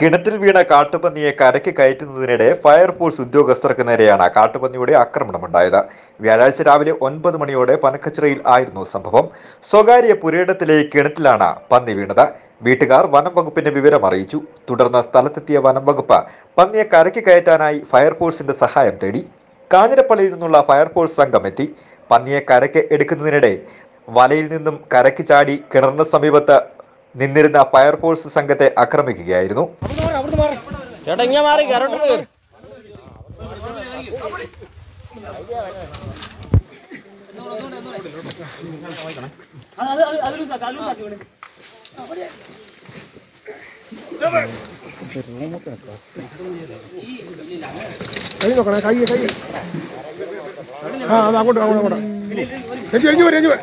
കിണറ്റിൽ വീണ കാട്ടുപന്നിയെ കരയ്ക്ക് കയറ്റുന്നതിനിടെ ഫയർഫോഴ്സ് ഉദ്യോഗസ്ഥർക്ക് നേരെയാണ് കാട്ടുപന്നിയുടെ ആക്രമണമുണ്ടായത്. വ്യാഴാഴ്ച രാവിലെ ഒൻപത് മണിയോടെ പനക്കച്ചിറയിൽ ആയിരുന്നു സംഭവം. സ്വകാര്യ പുരയിടത്തിലെ കിണറ്റിലാണ് പന്നി വീണത്. വീട്ടുകാർ വനം വകുപ്പിന്റെ വിവരം അറിയിച്ചു. തുടർന്ന് സ്ഥലത്തെത്തിയ വനം വകുപ്പ് പന്നിയെ കരയ്ക്ക് കയറ്റാനായി ഫയർഫോഴ്സിന്റെ സഹായം തേടി കാഞ്ഞിരപ്പള്ളിയിൽ നിന്നുള്ള ഫയർഫോഴ്സ് സംഘം എത്തി. പന്നിയെ കരയ്ക്ക് എടുക്കുന്നതിനിടെ വലയിൽ നിന്നും കരയ്ക്ക് ചാടി കിണറിന് സമീപത്ത് നിന്നിരുന്ന ഫയർഫോഴ്സ് സംഘത്തെ ആക്രമിക്കുകയായിരുന്നു. കൈ നോക്കണേ കൈ കൈ ആ അത് അങ്ങോട്ട് അങ്ങോട്ട് അങ്ങോട്ട്. രഞ്ജു വരും രഞ്ജു മാറി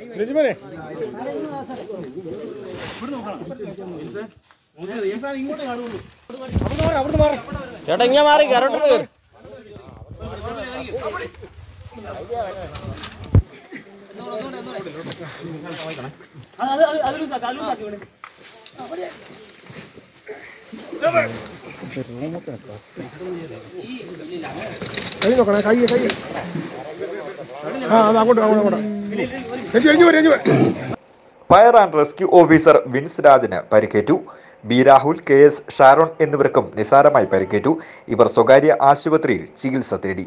ചേട്ടാ ഇങ്ങനെ മാറി കരണ്ട് കയറി കൈ നോക്കണേ കൈ കൈ. ആ അത് അങ്ങോട്ട് അങ്ങോട്ട് അങ്ങോട്ട്. Fire and rescue officer Vince രാജന് പരിക്കേറ്റു. B Rahul K S Sharon എന്നിവർക്കും നിസാരമായി പരിക്കേറ്റു. ഇവർ സ്വകാര്യ ആശുപത്രിയിൽ ചികിത്സ തേടി.